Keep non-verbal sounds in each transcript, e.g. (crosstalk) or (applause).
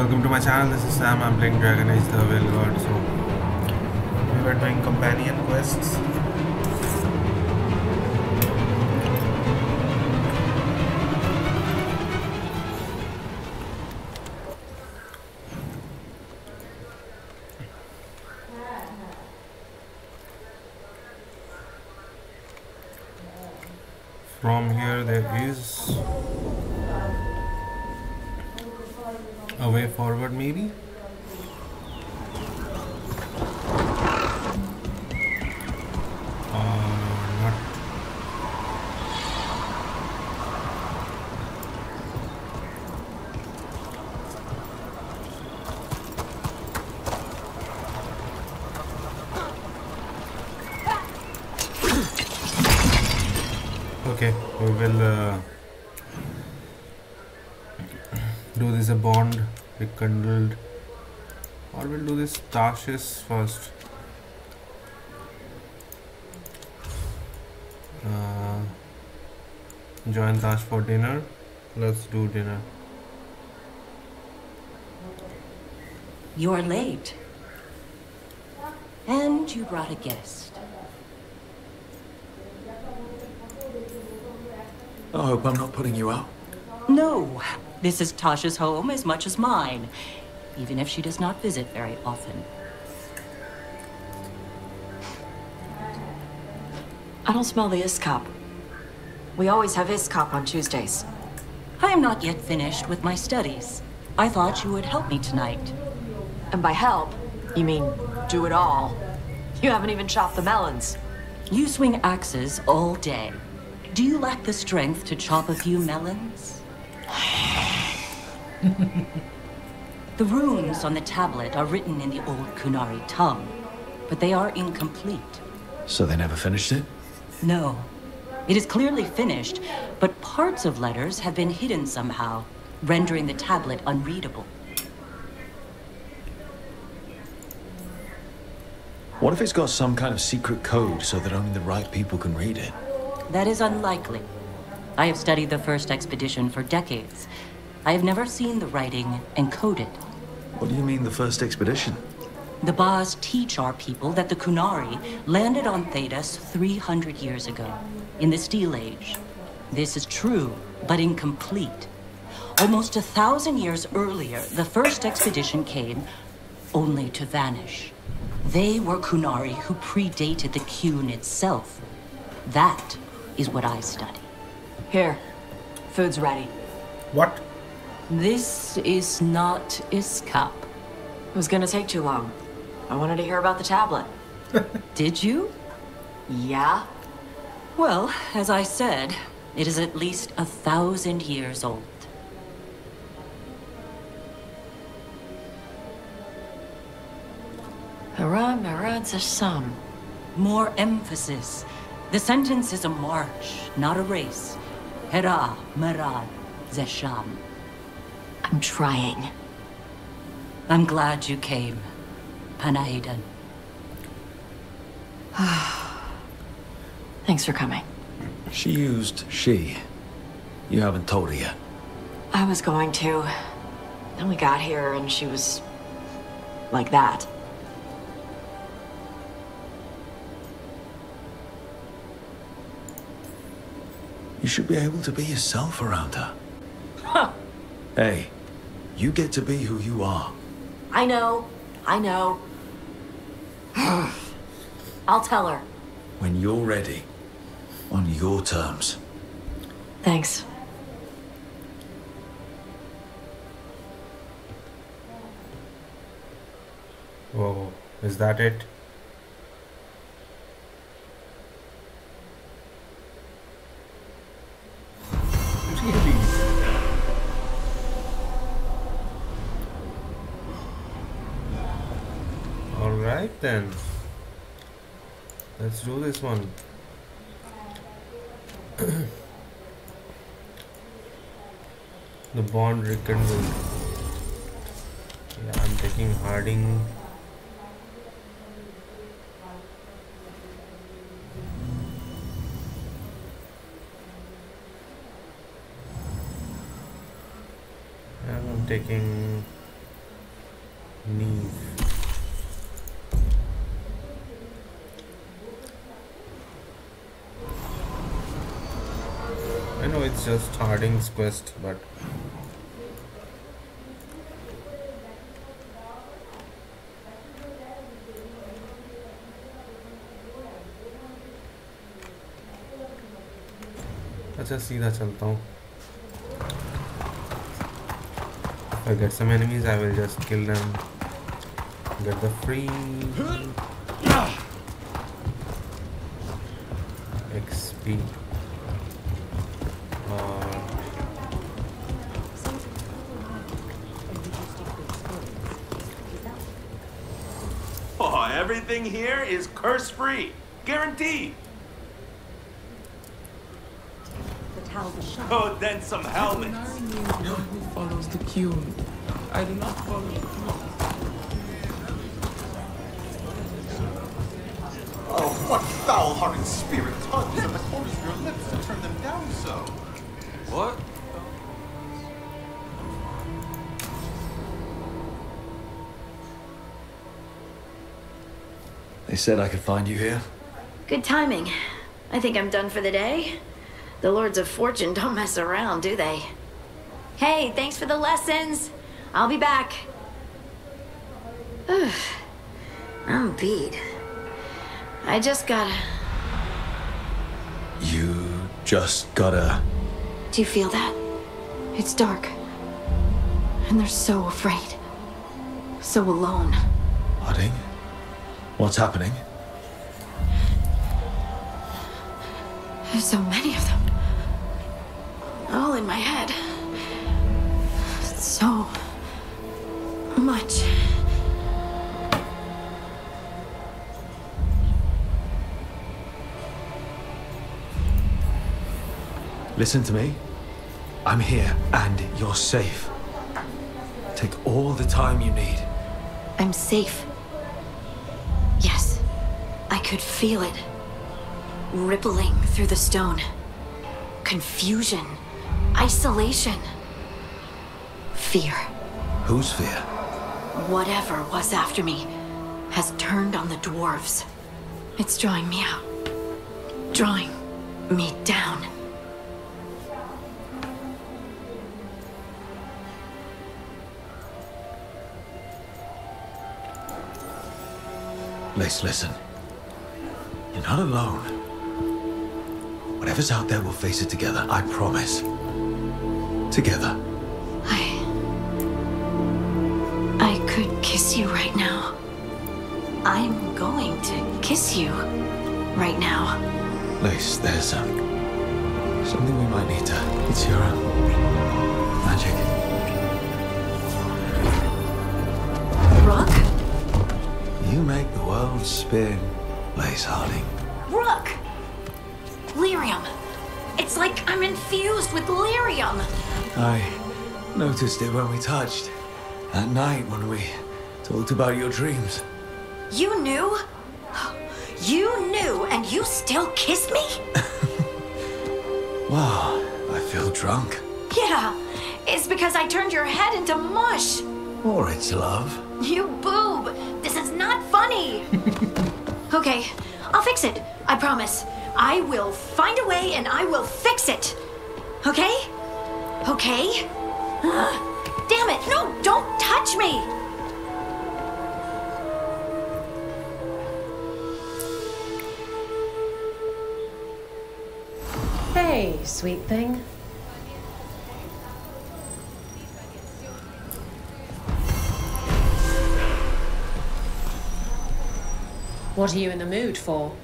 Welcome to my channel, this is Sam, I'm playing Dragon Age the Veil God, so we were doing companion quests. We'll do this Taash's first. Uh, join Taash for dinner. Let's do dinner. You're late. And you brought a guest. I hope I'm not putting you out. No, this is Taash's home as much as mine, even if she does not visit very often. I don't smell the Iskop. We always have Iskop on Tuesdays. I am not yet finished with my studies. I thought you would help me tonight. And by help, you mean do it all. You haven't even chopped the melons. You swing axes all day. Do you lack the strength to chop a few melons? (laughs) the runes on the tablet are written in the old Qunari tongue, but they are incomplete. So they never finished it? No. It is clearly finished, but parts of letters have been hidden somehow, rendering the tablet unreadable. What if it's got some kind of secret code so that only the right people can read it? That is unlikely. I have studied the first expedition for decades. I have never seen the writing encoded. What do you mean, the first expedition? The Bas teach our people that the Qunari landed on Thedas 300 years ago, in the Steel Age. This is true, but incomplete. Almost a thousand years earlier, the first expedition came only to vanish. They were Qunari who predated the Qun itself. That is what I study. Here, food's ready. What? This is not Iskap. It was gonna take too long. I wanted to hear about the tablet. (laughs) Did you? Yeah? Well, as I said, it is at least a thousand years old. Hara Marad Zasham. More emphasis. The sentence is a march, not a race. Hera, Marad, Zesham. I'm trying. I'm glad you came, Panaidan. (sighs) Thanks for coming. She used she. You haven't told her yet. I was going to. Then we got here and she was... like that. You should be able to be yourself around her. Huh. Hey, you get to be who you are. I know. I know. (sighs) I'll tell her. When you're ready. On your terms. Thanks. Whoa, is that it? Then. Let's do this one. (coughs) the bond rekindled. Yeah, I'm taking Harding. And I'm taking Neve. just Harding's quest, but अच्छा सीधा चलता हूँ If I get some enemies, I will just kill them. Get the free XP. Everything here is curse free. Guaranteed. Oh, then some helmets. who follows the cue. I do not follow the cue. Oh, what foul-hearted spirit tugs at the corners of your lips They said I could find you here. Good timing. I think I'm done for the day. The Lords of Fortune don't mess around, do they? Hey, thanks for the lessons. I'll be back. Ugh, I'm beat. I just gotta. You just gotta. Do you feel that? It's dark. And they're so afraid. So alone. Harding? What's happening? There's so many of them. All in my head. So much. Listen to me. I'm here and you're safe. Take all the time you need. I'm safe. Could feel it. Rippling through the stone. Confusion. Isolation. Fear. Whose fear? Whatever was after me has turned on the dwarves. It's drawing me out. Drawing me down. Lace, listen. You're not alone. Whatever's out there, we'll face it together. I promise. Together. I. I could kiss you right now. I'm going to kiss you right now. Lace, there's um, something we might need to. It's your um, magic. Rook? You make the world spin, Lace Harding. Rook! Lyrium. It's like I'm infused with lyrium. I noticed it when we touched. That night when we talked about your dreams. You knew? You knew and you still kissed me? (laughs) Wow, I feel drunk. Yeah, it's because I turned your head into mush. Or it's love. You boob! This is not funny! (laughs) okay, I'll fix it. I promise. I will find a way and I will fix it. Okay? Okay? Ugh, damn it! No, don't touch me! Hey, sweet thing. What are you in the mood for?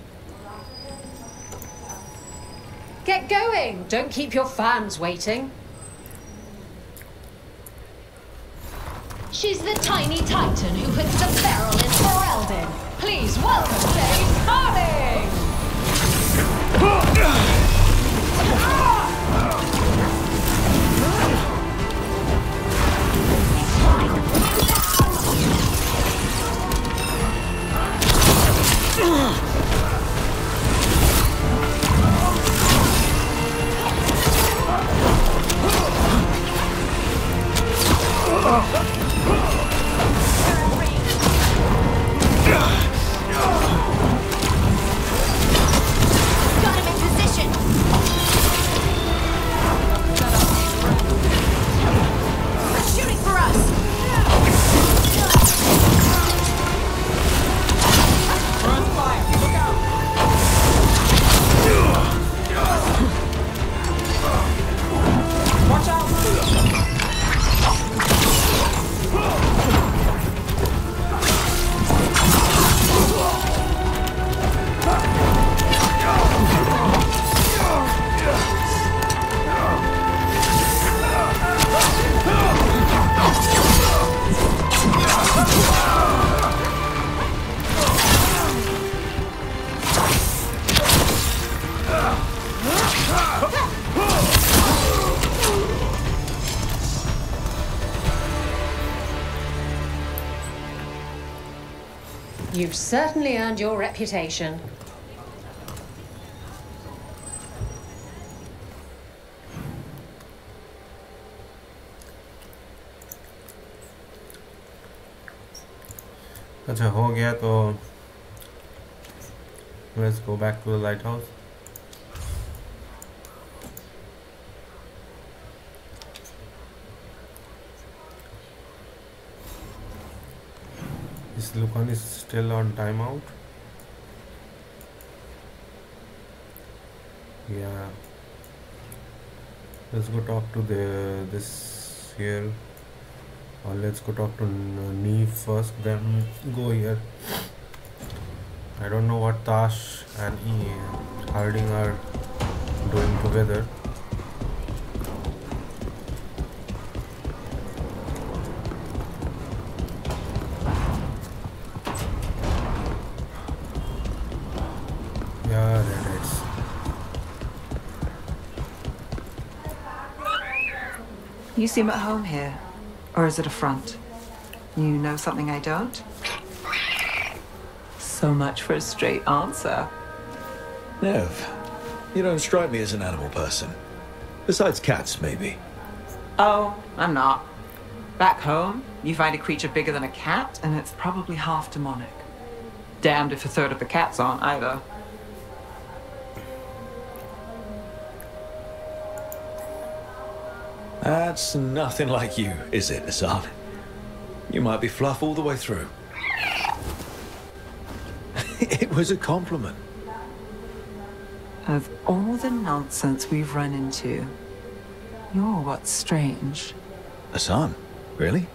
Get going! Don't keep your fans waiting. She's the tiny titan who puts the barrel in for Eldin. Please welcome James Harding! Oh! certainly earned your reputation. अच्छा हो गया तो let's go back to the lighthouse Is Lucanis still on timeout? Yeah. Let's go talk to the this here. Or let's go talk to N- uh, Neve first, then go here. I don't know what Taash and E Harding are doing together. You seem at home here. Or is it a front? You know something I don't? So much for a straight answer. Nev, you don't strike me as an animal person. Besides cats, maybe. Oh, I'm not. Back home, you find a creature bigger than a cat, and it's probably half demonic. Damned if a third of the cats aren't either. That's nothing like you, is it, Assan? You might be fluff all the way through. (laughs) it was a compliment. Of all the nonsense we've run into, you're what's strange. Assan? Really?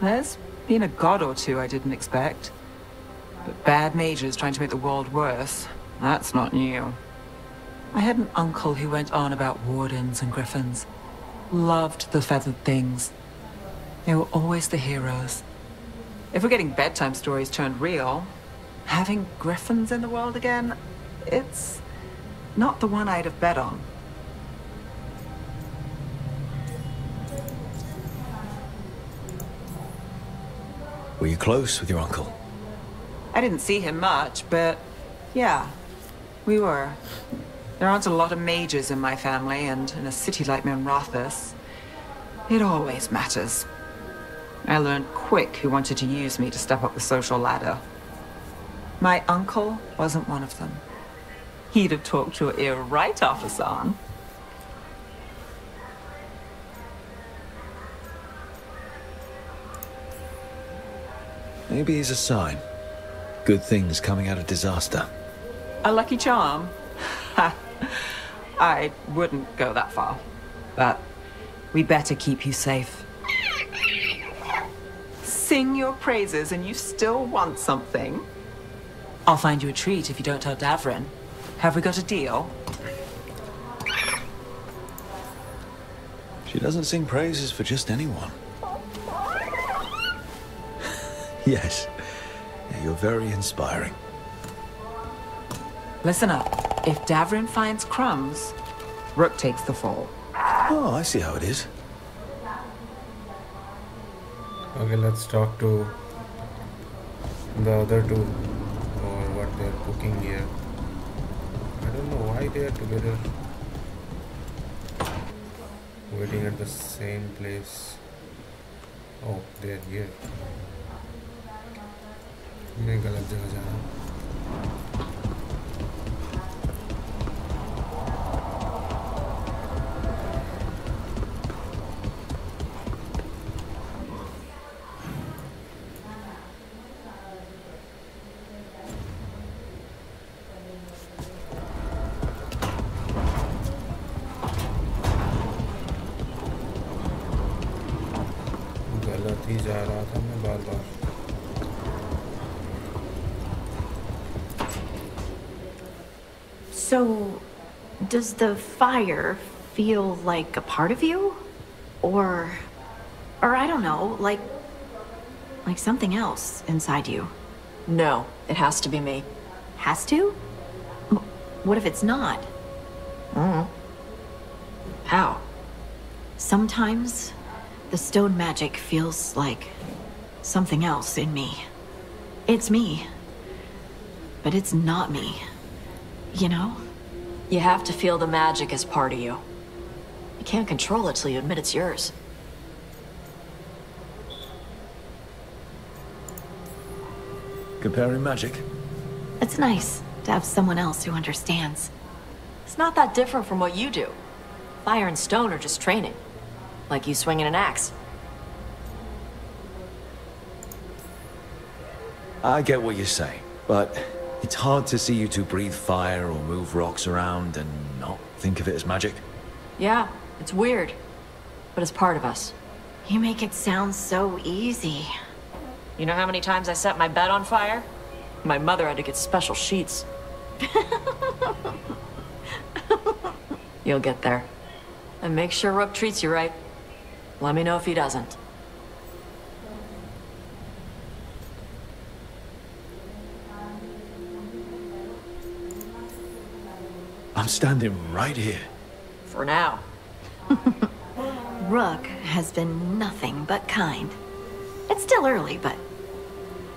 There's been a god or two I didn't expect. But bad mages trying to make the world worse, that's not new. I had an uncle who went on about wardens and griffins. Loved the feathered things. They were always the heroes. If we're getting bedtime stories turned real, having griffins in the world again, it's not the one I'd have bet on. Were you close with your uncle? I didn't see him much, but yeah, we were. There aren't a lot of mages in my family, and in a city like Minrathous, it always matters. I learned quick who wanted to use me to step up the social ladder. My uncle wasn't one of them. He'd have talked your ear right off, Assan. Maybe he's a sign. Good things coming out of disaster. A lucky charm? (laughs) I wouldn't go that far. But we better keep you safe. Sing your praises and you still want something? I'll find you a treat if you don't tell Davrin. Have we got a deal? She doesn't sing praises for just anyone. (laughs) yes. You're very inspiring. Listen up. If Davrin finds crumbs, Rook takes the fall. Oh, I see how it is. Okay, let's talk to the other two or what they're cooking here. I don't know why they are together. Waiting at the same place. Oh, they're here. मैं गलत जगह जा रहा हूँ Does the fire feel like a part of you? Or, or I don't know, like, like something else inside you? No, it has to be me. Has to? What if it's not? Mm. How? Sometimes the stone magic feels like something else in me. It's me, but it's not me. You know? You have to feel the magic as part of you. You can't control it till you admit it's yours. Comparing magic. It's nice to have someone else who understands. It's not that different from what you do. Fire and stone are just training. Like you swinging an axe. I get what you say, but it's hard to see you two breathe fire or move rocks around and not think of it as magic. Yeah, it's weird. But it's part of us. You make it sound so easy. You know how many times I set my bed on fire? My mother had to get special sheets. (laughs) You'll get there. And make sure Rook treats you right. Let me know if he doesn't. I'm standing right here. For now. (laughs) Rook has been nothing but kind. It's still early, but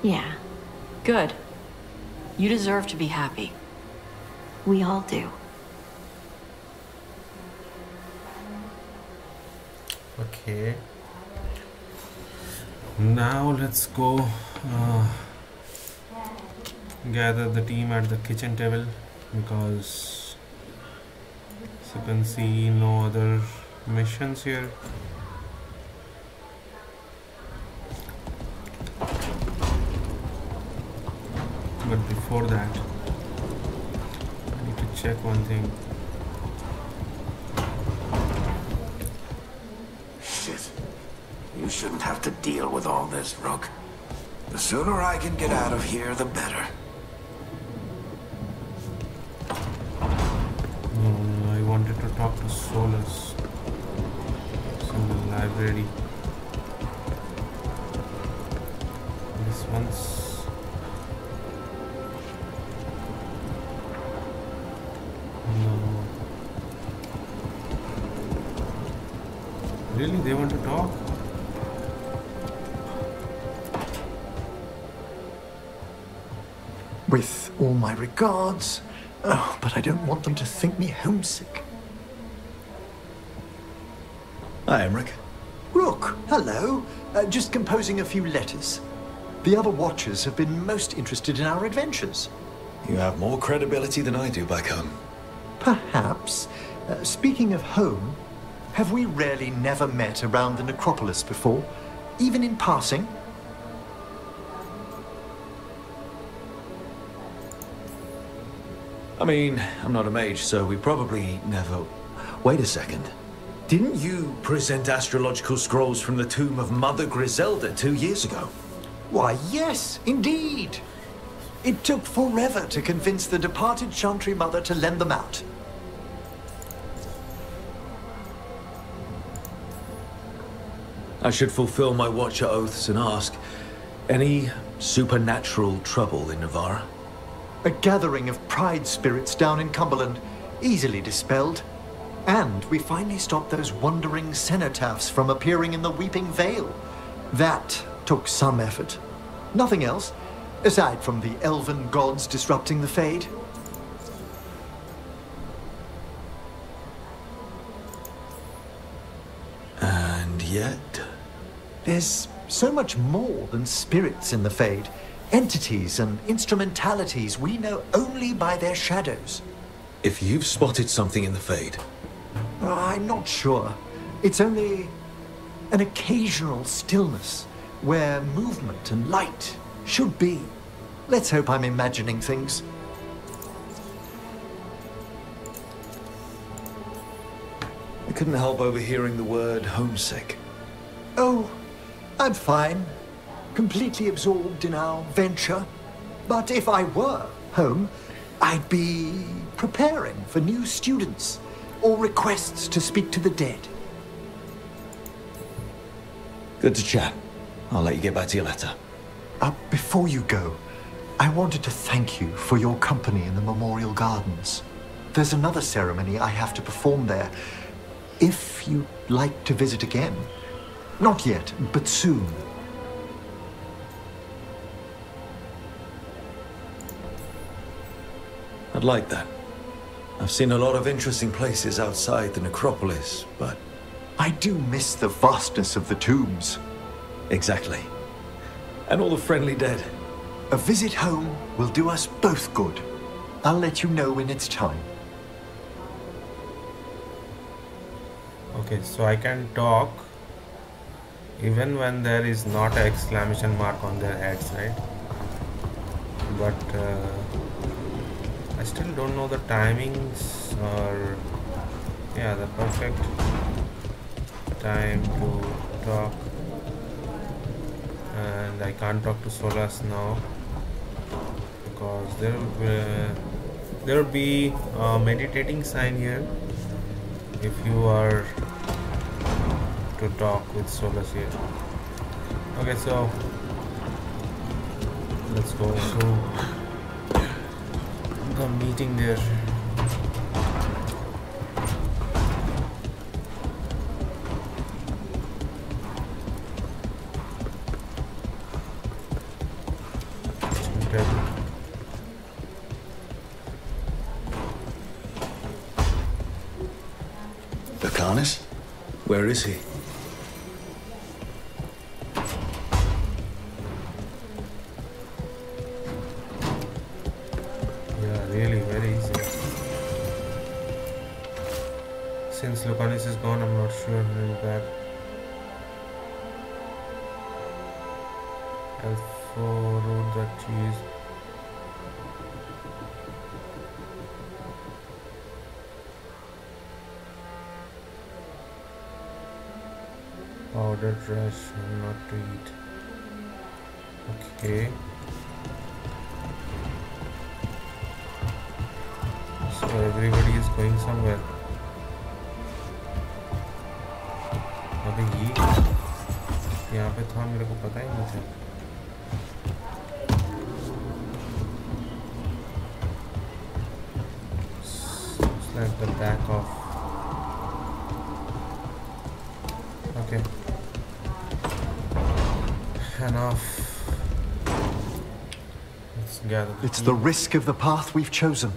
yeah, Good. You deserve to be happy. we all do. Okay. Now let's go uh, gather the team at the kitchen table because as you can see no other missions here. But before that, I need to check one thing. Shit. You shouldn't have to deal with all this, Rook. The sooner I can get out of here, the better. To Solas. The library. This one's. Really? They want to talk? With all my regards. Oh, but I don't want them to think me homesick. Hi, Emmrich. Rook, hello. Uh, just composing a few letters. The other Watchers have been most interested in our adventures. You have more credibility than I do back home. Perhaps. Uh, speaking of home, have we really never met around the necropolis before? Even in passing? I mean, I'm not a mage, so we probably never... Wait a second. Didn't you present astrological scrolls from the tomb of Mother Griselda two years ago? Why, yes, indeed. It took forever to convince the departed Chantry Mother to lend them out. I should fulfill my Watcher oaths and ask, any supernatural trouble in Nevarra? A gathering of pride spirits down in Cumberland, easily dispelled. And we finally stopped those wandering cenotaphs from appearing in the Weeping Vale. That took some effort. Nothing else, aside from the elven gods disrupting the Fade. And yet... There's so much more than spirits in the Fade. Entities and instrumentalities we know only by their shadows. If you've spotted something in the Fade, I'm not sure. It's only an occasional stillness where movement and light should be. Let's hope I'm imagining things. I couldn't help overhearing the word homesick. Oh, I'm fine. Completely absorbed in our venture. But if I were home, I'd be preparing for new students or requests to speak to the dead. Good to chat. I'll let you get back to your letter. Uh, before you go, I wanted to thank you for your company in the Memorial Gardens. There's another ceremony I have to perform there. If you'd like to visit again. Not yet, but soon. I'd like that. I've seen a lot of interesting places outside the necropolis, but... I do miss the vastness of the tombs. Exactly. And all the friendly dead. A visit home will do us both good. I'll let you know when it's time. Okay, so I can talk even when there is not an exclamation mark on their heads, right? But uh, I still don't know the timings or yeah, the perfect time to talk. And I can't talk to Solas now because there will there will be a meditating sign here if you are to talk with Solas here. Okay, so let's go to the meeting there. Lucanis? Where is he? Powdered trash, not to eat. Okay. So everybody is going somewhere. अबे ये यहाँ पे था मेरे को पता ही नहीं था It's like the back of okay enough let's gather It's the risk of the path we've chosen.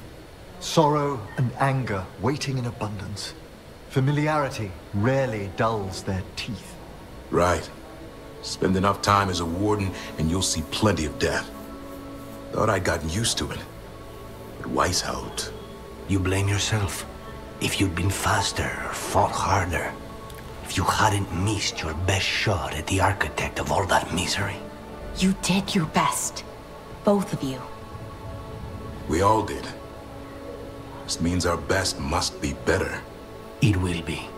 Sorrow and anger waiting in abundance. Familiarity rarely dulls their teeth. Right. Spend enough time as a warden and you'll see plenty of death. Thought I'd gotten used to it. But Weishaupt... You blame yourself. If you'd been faster or fought harder. If you hadn't missed your best shot at the architect of all that misery. You did your best. Both of you. We all did. This means our best must be better. It will be.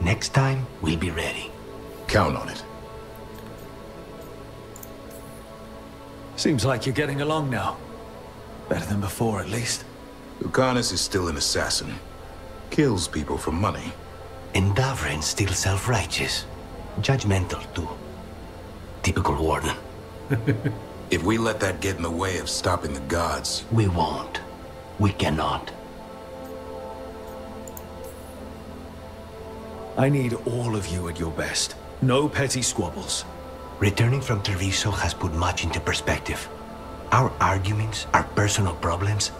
Next time, we'll be ready. Count on it. Seems like you're getting along now. Better than before, at least. Lucanis is still an assassin. Kills people for money. And Davrin's still self-righteous. Judgmental, too. Typical warden. (laughs) If we let that get in the way of stopping the gods... We won't. We cannot. I need all of you at your best. No petty squabbles. Returning from Treviso has put much into perspective. Our arguments, our personal problems,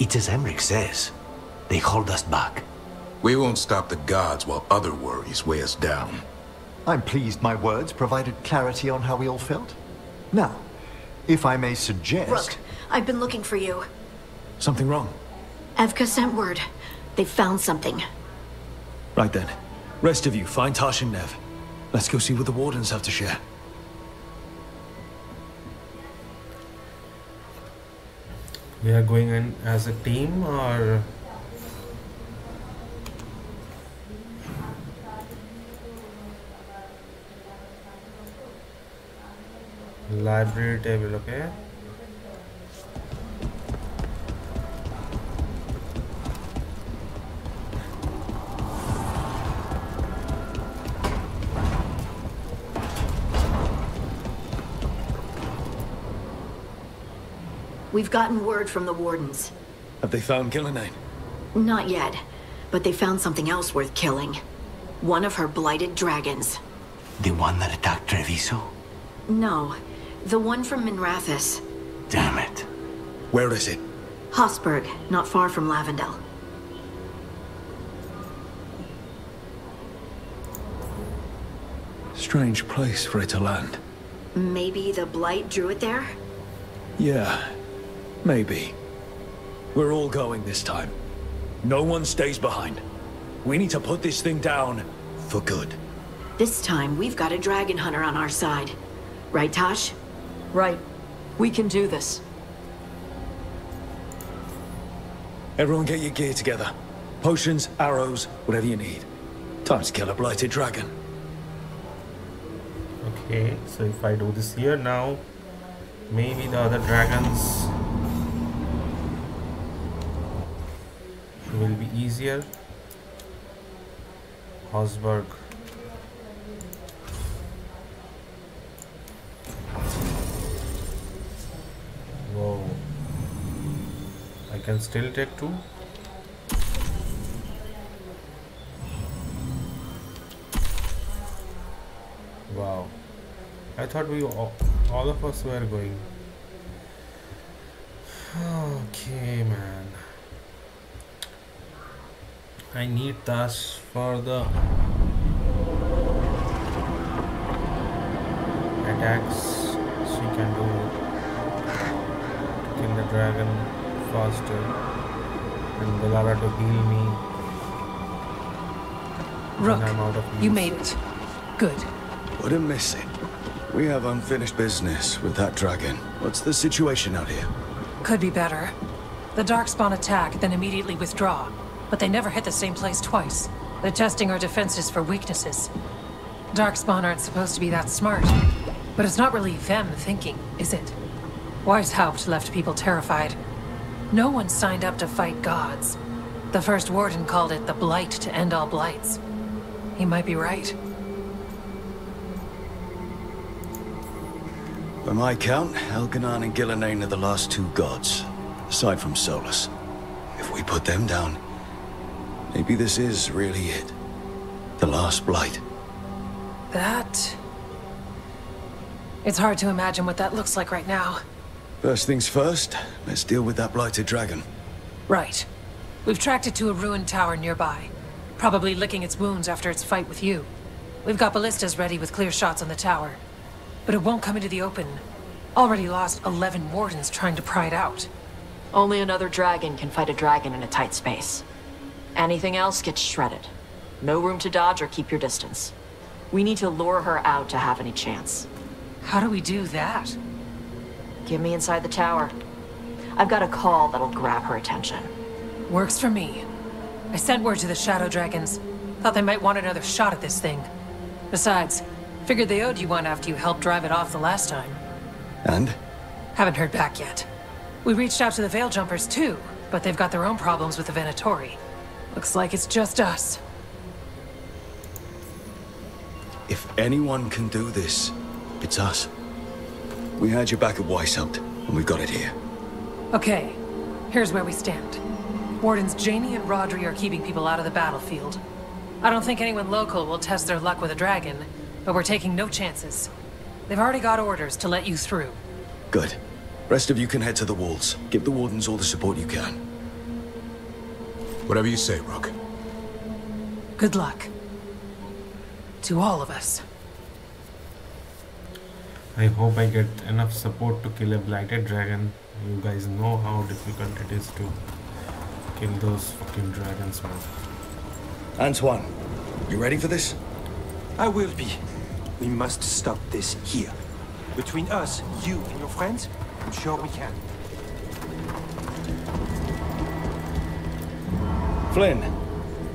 it's as Emmrich says. They hold us back. We won't stop the gods while other worries weigh us down. I'm pleased my words provided clarity on how we all felt. Now, if I may suggest... Rook, I've been looking for you. Something wrong? Evka sent word. They found something. Right then. Rest of you, find Taash and Nev. Let's go see what the Wardens have to share. we are going in as a team or library table okay We've gotten word from the wardens. Have they found Ghilan'nain? Not yet, but they found something else worth killing. One of her blighted dragons. The one that attacked Treviso? No, the one from Minrathous. Damn it. Where is it? Hossberg, not far from Lavendel. Strange place for it to land. Maybe the Blight drew it there? Yeah, maybe. We're all going this time. No one stays behind. We need to put this thing down for good. This time, we've got a dragon hunter on our side. Right, Taash? Right. We can do this. Everyone get your gear together. Potions, arrows, whatever you need. Time to kill a blighted dragon. Okay, so if I do this here now, maybe the other dragons will be easier. Hossberg. Whoa. I can still take two. Wow. I thought we all, all of us were going. Okay, man. I need Taash for the attacks she can do kill the dragon faster and Bellara to heal me Rook, I'm out of you made it. Good. What a missing. We have unfinished business with that dragon. What's the situation out here? Could be better. The Darkspawn attack, then immediately withdraw. But they never hit the same place twice. They're testing our defenses for weaknesses. Darkspawn aren't supposed to be that smart. But it's not really them thinking, is it? Weishaupt left people terrified. No one signed up to fight gods. The first warden called it the blight to end all blights. He might be right. By my count, Elgar'nan and Ghilan'nain are the last two gods, aside from Solas. If we put them down, maybe this is really it. The last blight. That... It's hard to imagine what that looks like right now. First things first, let's deal with that blighted dragon. Right. We've tracked it to a ruined tower nearby. Probably licking its wounds after its fight with you. We've got ballistas ready with clear shots on the tower. But it won't come into the open. Already lost 11 wardens trying to pry it out. Only another dragon can fight a dragon in a tight space. Anything else gets shredded. No room to dodge or keep your distance. We need to lure her out to have any chance. How do we do that? Get me inside the tower. I've got a call that'll grab her attention. Works for me. I sent word to the Shadow Dragons. Thought they might want another shot at this thing. Besides, figured they owed you one after you helped drive it off the last time. And? Haven't heard back yet. We reached out to the Veil Jumpers too, but they've got their own problems with the Venatori. Looks like it's just us. If anyone can do this, it's us. We had your back at Weishaupt, and we've got it here. Okay, here's where we stand. Wardens Janie and Rodri are keeping people out of the battlefield. I don't think anyone local will test their luck with a dragon, but we're taking no chances. They've already got orders to let you through. Good. Rest of you can head to the walls. Give the Wardens all the support you can. Whatever you say, Rook. Good luck. To all of us. I hope I get enough support to kill a blighted dragon. You guys know how difficult it is to kill those fucking dragons, man. Antoine, you ready for this? I will be. We must stop this here. Between us, you and your friends, I'm sure we can. Flynn,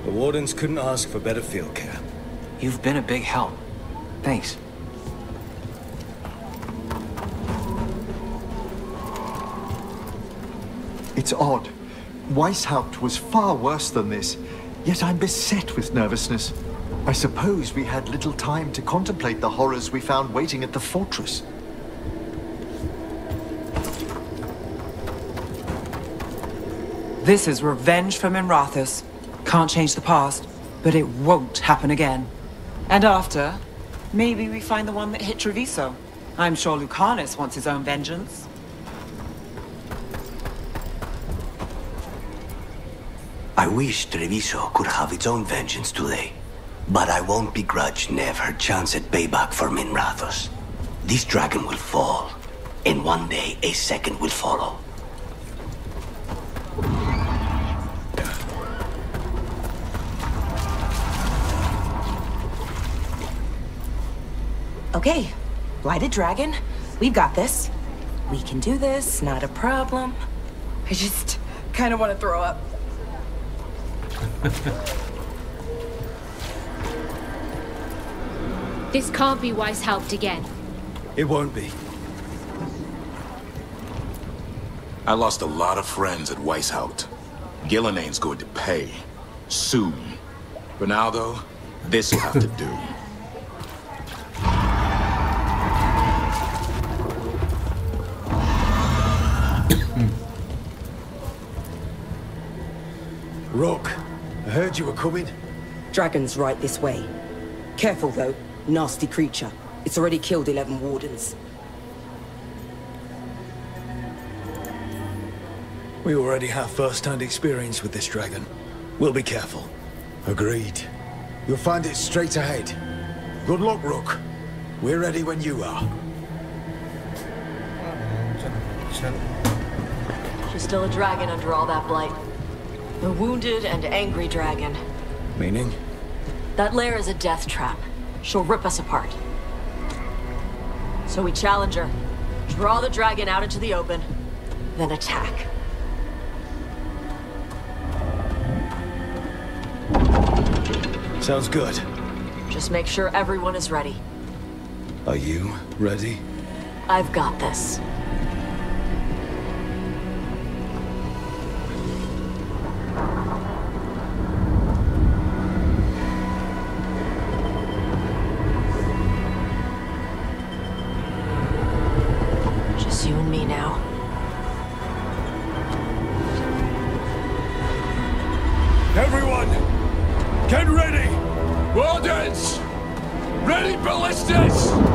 the Wardens couldn't ask for better field care. You've been a big help. Thanks. It's odd. Weisshaupt was far worse than this, yet I'm beset with nervousness. I suppose we had little time to contemplate the horrors we found waiting at the fortress. This is revenge for Minrathous. Can't change the past, but it won't happen again. And after, maybe we find the one that hit Treviso. I'm sure Lucanis wants his own vengeance. I wish Treviso could have its own vengeance today. But I won't begrudge Nev her chance at payback for Minrathous. This dragon will fall, and one day a second will follow. Okay, lighted Dragon, we've got this. We can do this, not a problem. I just kind of want to throw up. (laughs) This can't be Weisshaupt again. It won't be. I lost a lot of friends at Weisshaupt. Ghilan'nain's going to pay. Soon. For now, though, this'll have to do. Coming. Dragon's right this way. Careful, though. Nasty creature. It's already killed 11 wardens. We already have first-hand experience with this dragon. We'll be careful. Agreed. You'll find it straight ahead. Good luck, Rook. We're ready when you are. She's still a dragon under all that blight. A wounded and angry dragon. Meaning? That lair is a death trap. She'll rip us apart. So we challenge her, draw the dragon out into the open, then attack. Sounds good. Just make sure everyone is ready. Are you ready? I've got this. Ready ballistas!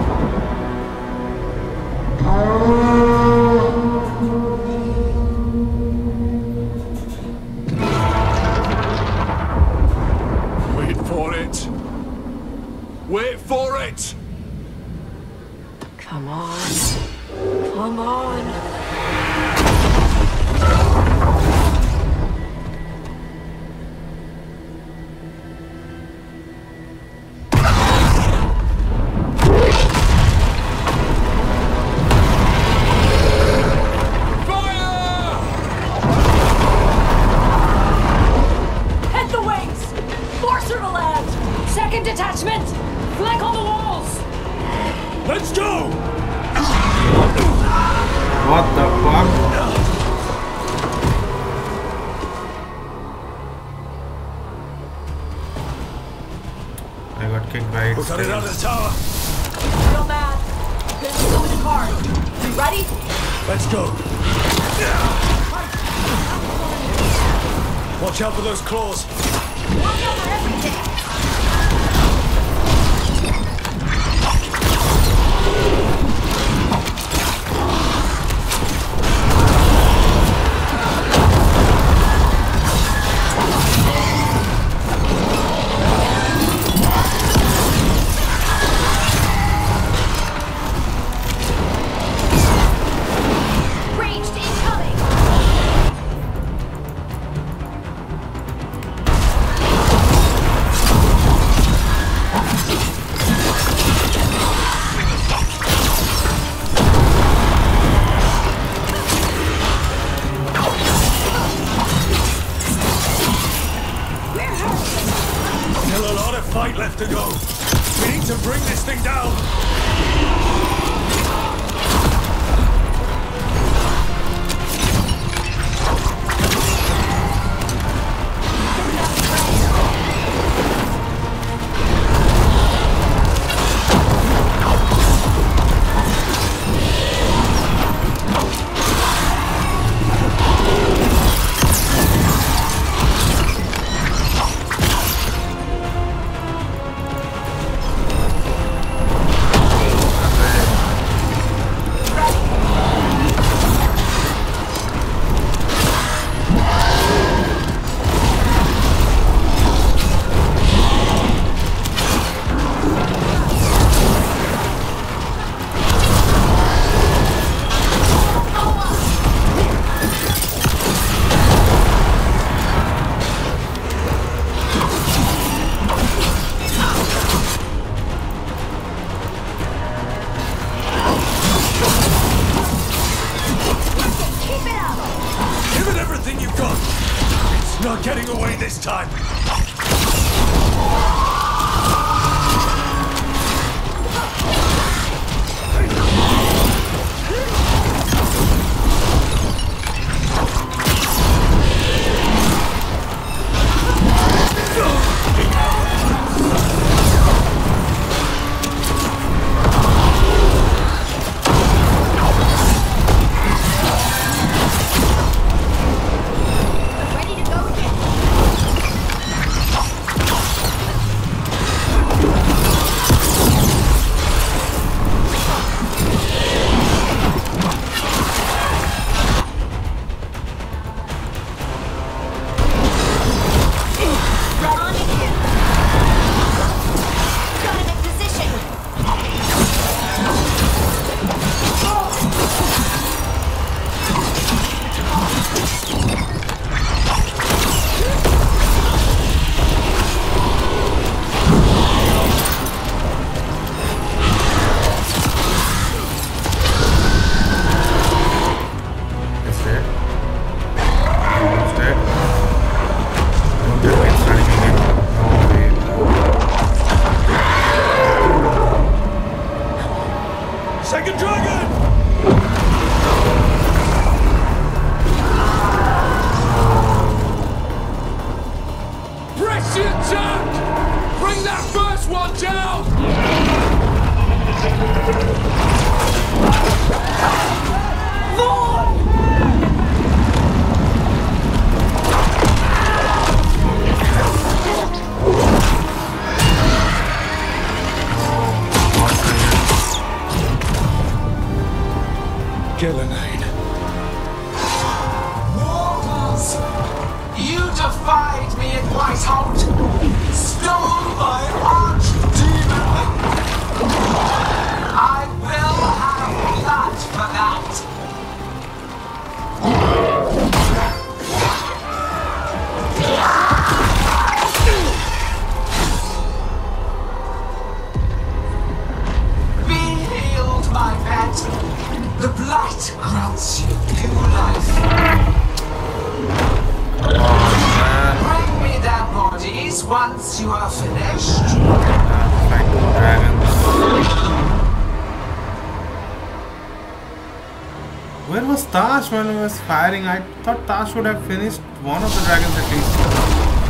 Tasman was firing, I thought Taash would have finished one of the dragons at least.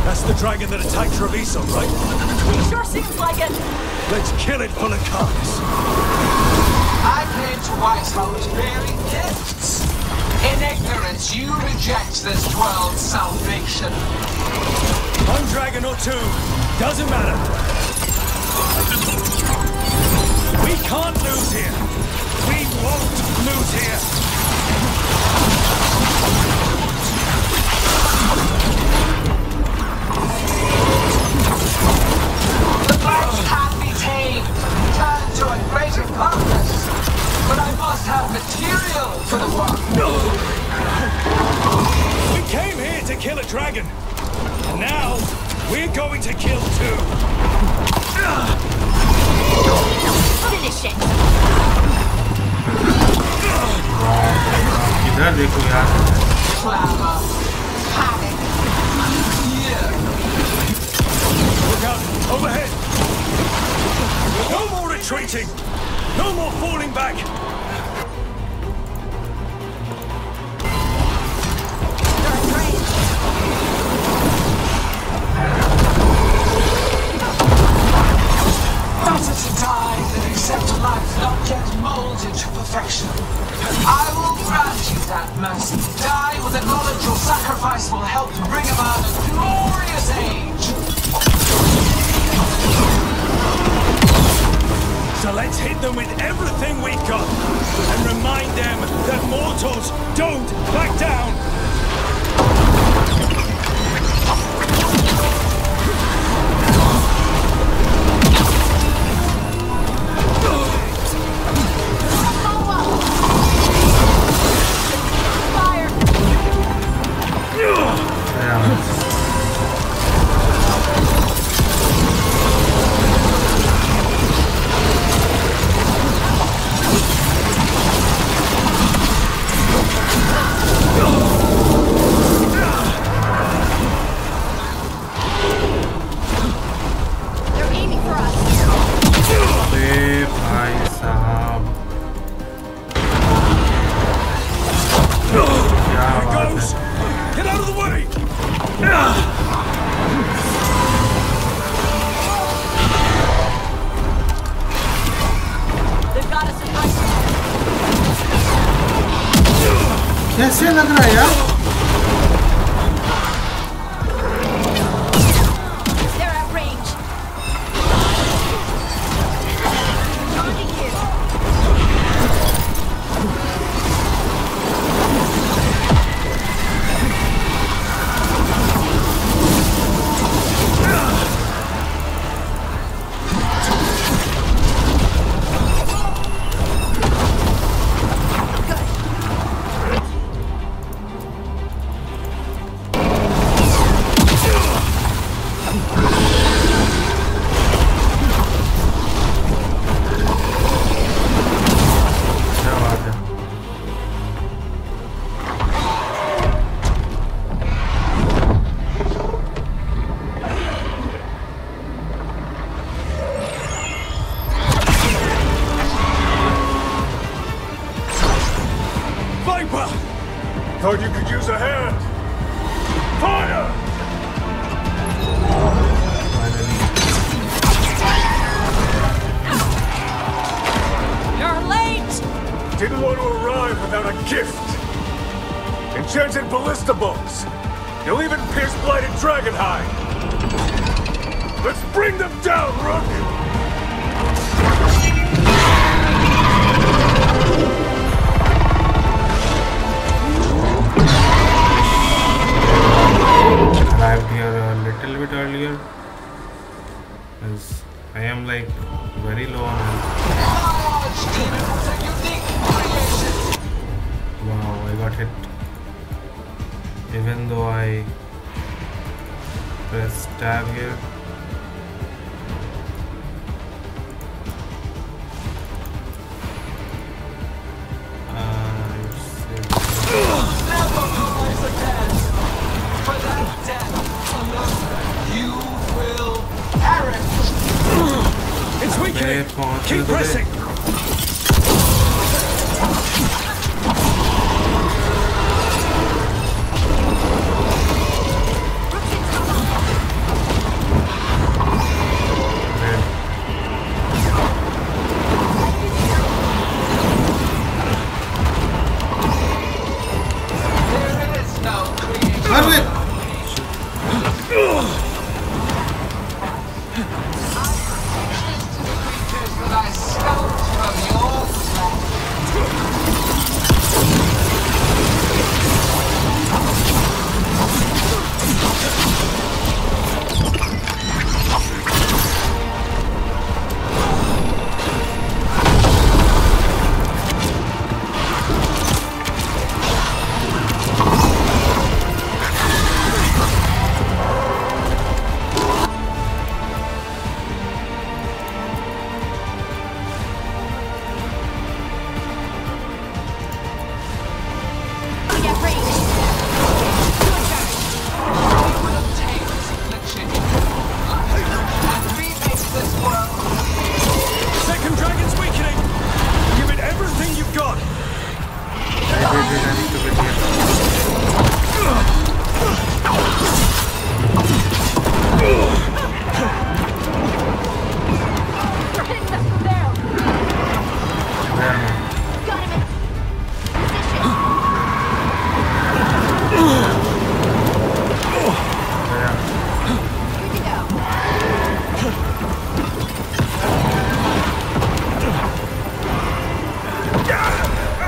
That's the dragon that attacked Treviso, right? Sure seems like it. Let's kill it full of carcass. I played twice how it very gifts. In ignorance, you reject this world's salvation. One dragon or two, doesn't matter. We can't lose here. We won't lose here.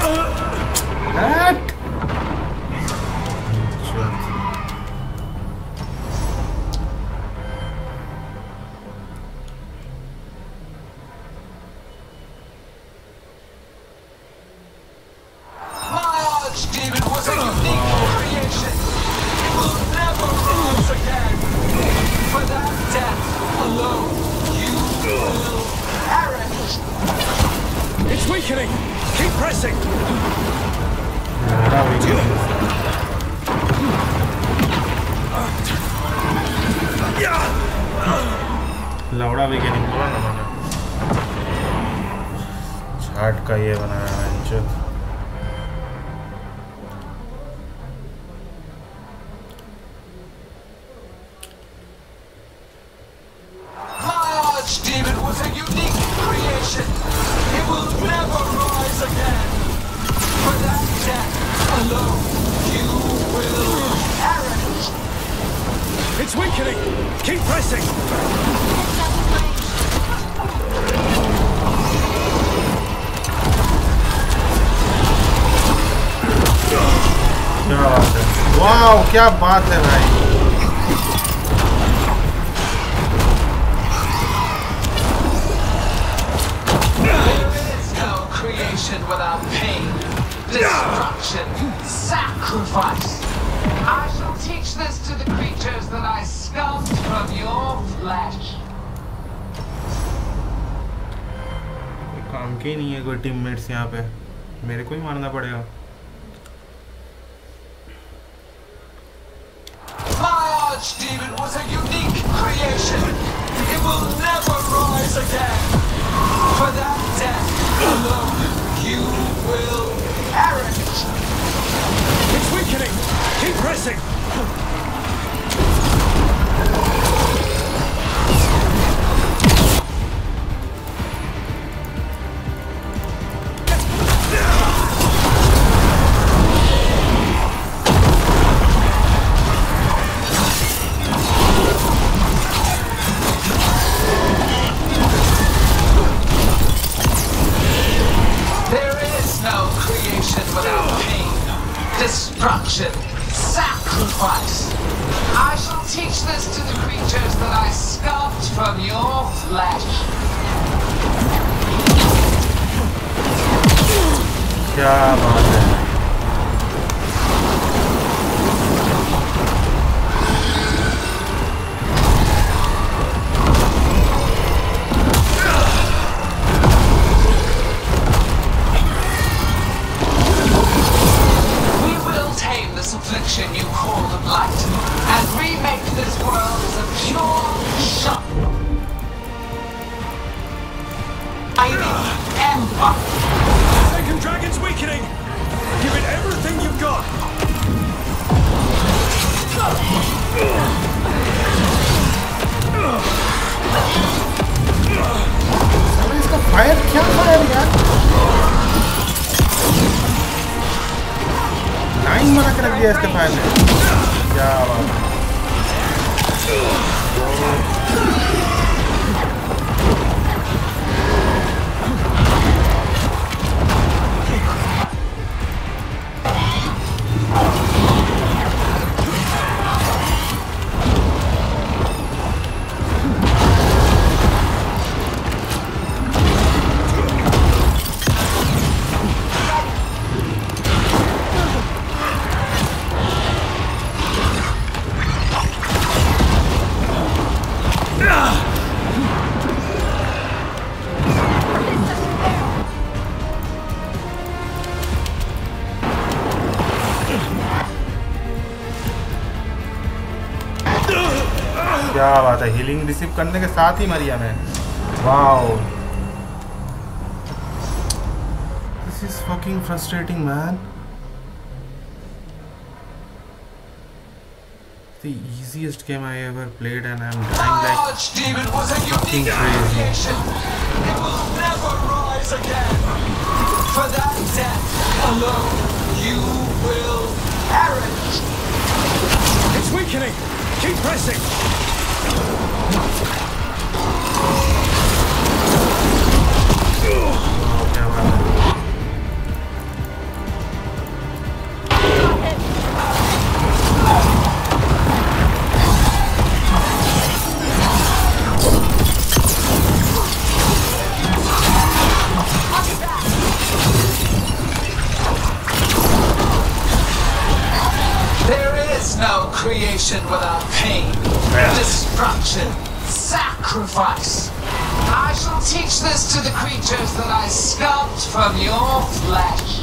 My क्या बात है healing receive करने के साथ ही मरी हमें wow this is fucking frustrating man the easiest game I ever played and I'm dying like fucking crazy. It will never rise again. For that death alone, you will perish. It's weakening. Keep pressing. Creation without pain, destruction, sacrifice. I shall teach this to the creatures that I sculpt from your flesh.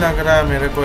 लग रहा है मेरे को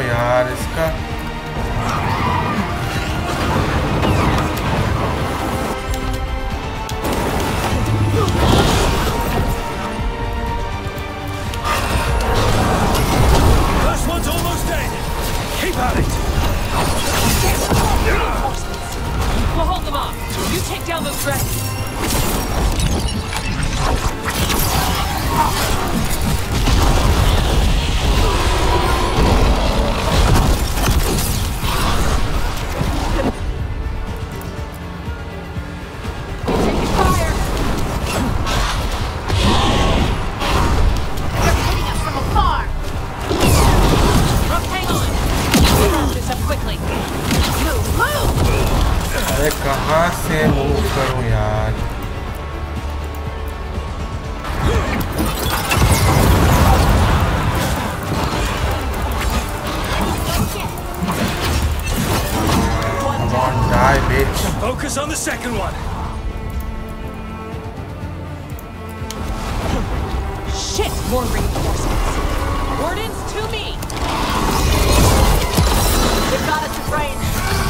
die, bitch. Focus on the second one. Shit, more reinforcements. Wardens to me. They've got us at range.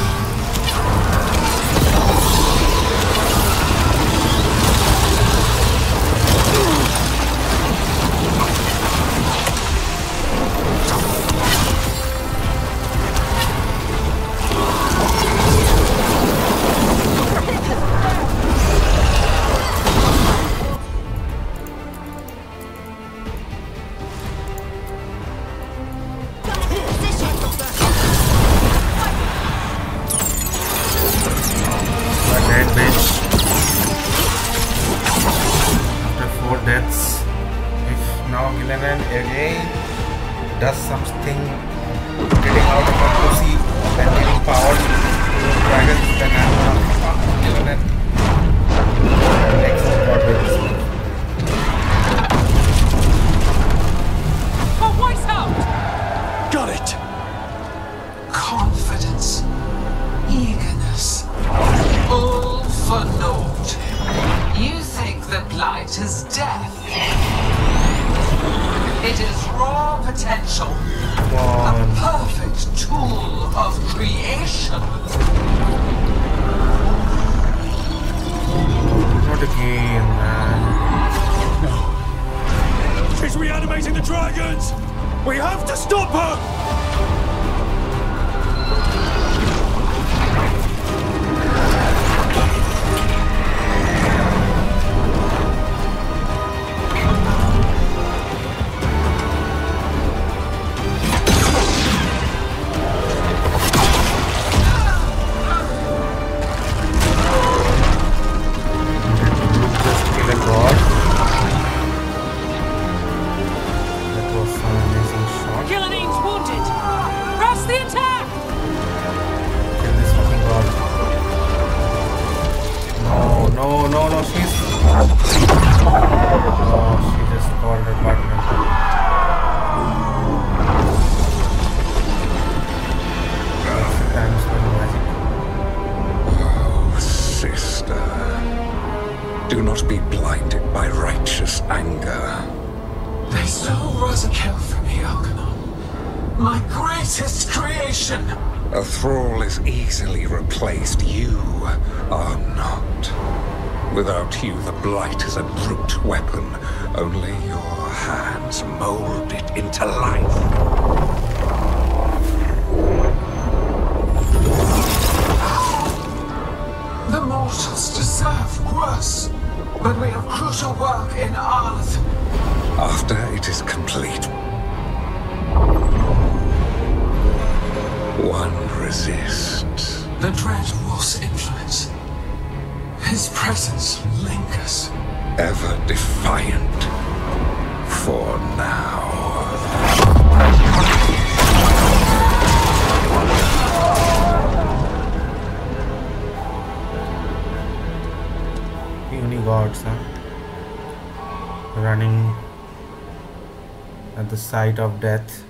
At the sight of death.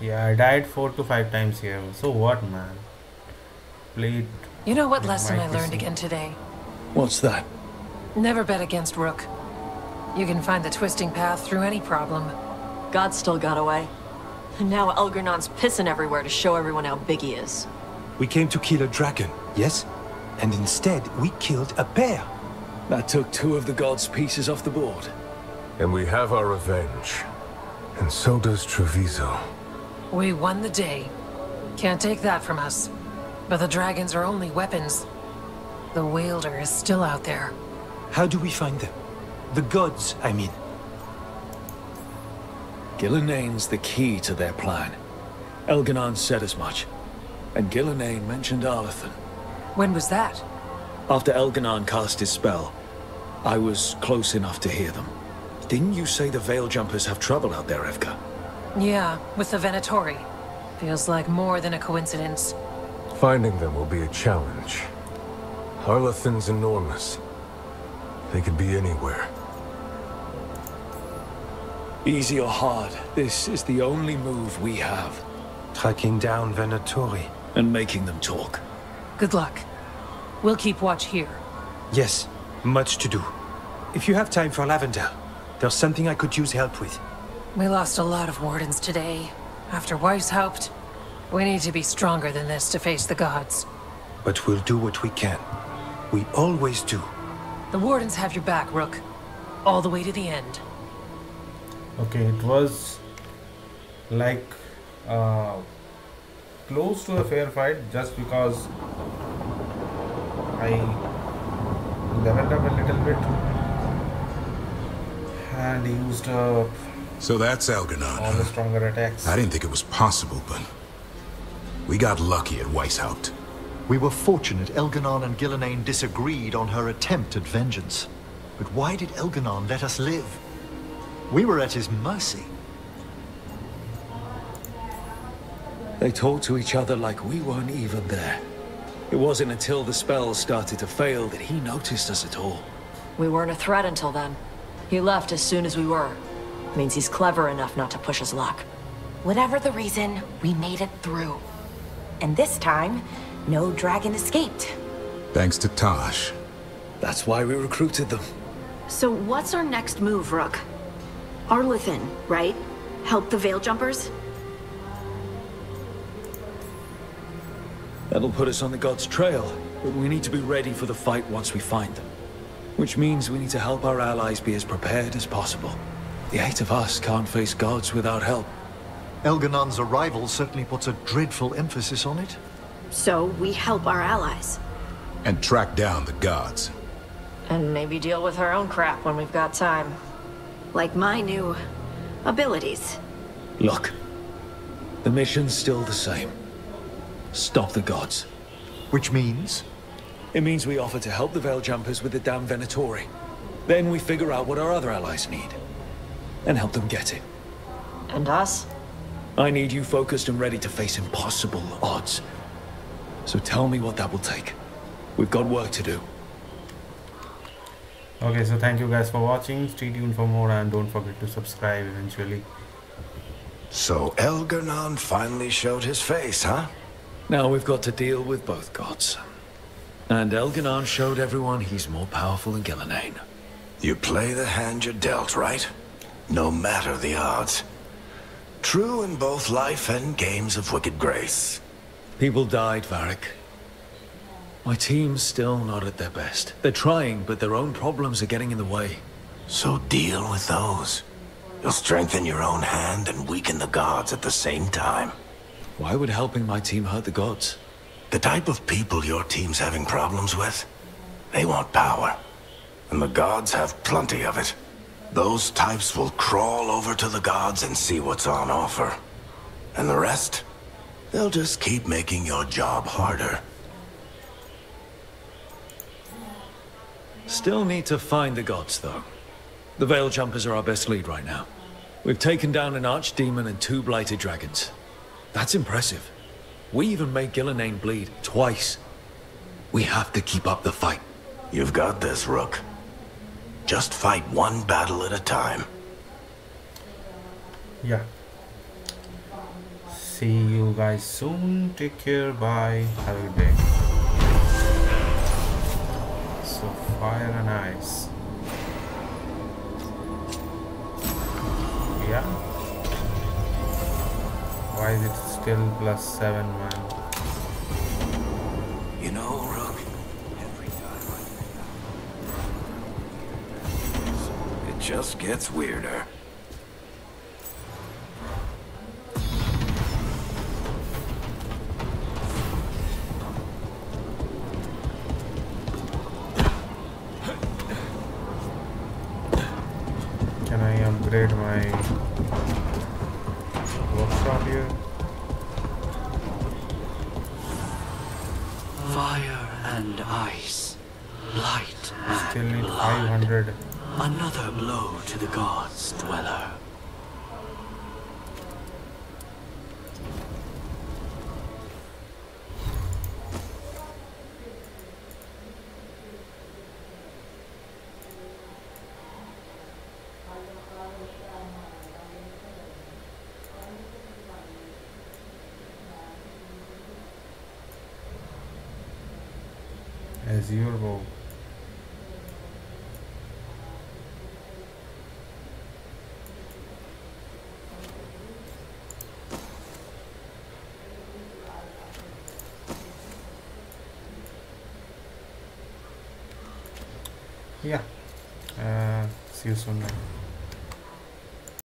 Yeah, I died four to five times here. So what, man? Played. You know what lesson I learned again today? What's that? Never bet against Rook. You can find the twisting path through any problem. God still got away. And now Elgar'nan's pissing everywhere to show everyone how big he is. We came to kill a dragon, yes? And instead, we killed a bear. That took two of the gods' pieces off the board. And we have our revenge. And so does Treviso. We won the day. Can't take that from us. But the dragons are only weapons. The wielder is still out there. How do we find them? The gods, I mean. Ghilan'nain's the key to their plan. Elgar'nan said as much. And Gillenane mentioned Arlathan. When was that? After Elgar'nan cast his spell, I was close enough to hear them. Didn't you say the Veil Jumpers have trouble out there, Evka? Yeah, with the Venatori. Feels like more than a coincidence. Finding them will be a challenge. Arlathan's enormous. They could be anywhere. Easy or hard, this is the only move we have. Tracking down Venatori. And making them talk. Good luck. We'll keep watch here. Yes, much to do. If you have time for Lavender, there's something I could use help with. We lost a lot of wardens today. After Weisshaupt, we need to be stronger than this to face the gods. But we'll do what we can. We always do. The wardens have your back, Rook. All the way to the end. Okay, it was like uh, close to a fair fight just because I leveled up a little bit and used uh, So that's Elgar'nan. all the stronger attacks. I didn't think it was possible, but we got lucky at Weisshaupt. We were fortunate Elgar'nan and Ghilan'nain disagreed on her attempt at vengeance. But why did Elgar'nan let us live? We were at his mercy. They talked to each other like we weren't even there. It wasn't until the spells started to fail that he noticed us at all. We weren't a threat until then. He left as soon as we were. Means he's clever enough not to push his luck. Whatever the reason, we made it through. And this time, no dragon escaped. Thanks to Taash. That's why we recruited them. So what's our next move, Rook? Arlathan, right? Help the Veil Jumpers? That'll put us on the gods' trail, but we need to be ready for the fight once we find them. Which means we need to help our allies be as prepared as possible. The eight of us can't face gods without help. Elgar'nan's arrival certainly puts a dreadful emphasis on it. So we help our allies. And track down the gods. And maybe deal with our own crap when we've got time. Like my new abilities. Look, the mission's still the same. Stop the gods. Which means? It means we offer to help the Veil Jumpers with the damn Venatori. Then we figure out what our other allies need. And help them get it. And us? I need you focused and ready to face impossible odds. So tell me what that will take. We've got work to do. Okay, so thank you guys for watching. Stay tuned for more and don't forget to subscribe eventually. So Elgar'nan finally showed his face, huh? Now we've got to deal with both gods. And Elgar'nan showed everyone he's more powerful than Ghilan'nain. You play the hand you're dealt, right? No matter the odds. True in both life and games of wicked grace. People died, Varric. My team's still not at their best. They're trying, but their own problems are getting in the way. So deal with those. You'll strengthen your own hand and weaken the gods at the same time. Why would helping my team hurt the gods? The type of people your team's having problems with, they want power. And the gods have plenty of it. Those types will crawl over to the gods and see what's on offer. And the rest, they'll just keep making your job harder. Still need to find the gods, though. The Veil Jumpers are our best lead right now. We've taken down an Archdemon and two Blighted Dragons. That's impressive. We even made Ghilan'nain bleed twice. We have to keep up the fight. You've got this, Rook. Just fight one battle at a time. Yeah. See you guys soon. Take care. Bye. Have a good day. So fire and ice. Why is it still plus seven, man? You know, Rook, it just gets weirder. See you soon. Man.